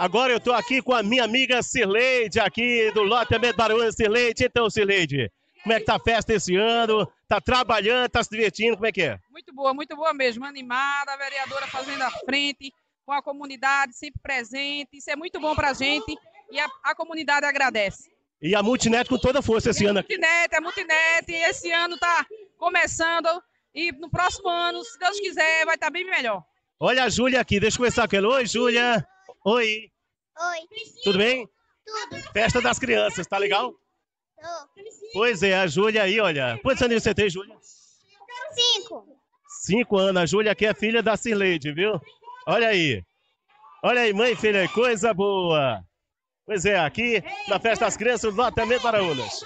Agora eu estou aqui com a minha amiga Cirleide, aqui do loteamento Barulho Cirleide. Então, Cirleide, como é que tá a festa esse ano? Tá trabalhando, tá se divertindo, como é que é? Muito boa, muito boa mesmo. Animada, a vereadora fazendo a frente, com a comunidade sempre presente. Isso é muito bom pra gente e a, a comunidade agradece. E a Multinet com toda força esse e ano a. Multinet, a Multinet, esse ano tá começando e no próximo ano, se Deus quiser, vai estar tá bem melhor. Olha a Júlia aqui, deixa eu conversar com ela. Oi, Júlia. Oi. Oi. Tudo bem? Tudo. Festa das crianças, tá legal? Tô. Pois é, a Júlia aí, olha. Quantos anos você tem, Júlia? Cinco. Cinco anos. A Júlia aqui é filha da Cirleide, viu? Olha aí. Olha aí, mãe e filha, coisa boa. Pois é, aqui na Festa das Crianças, loteamento Baraunas.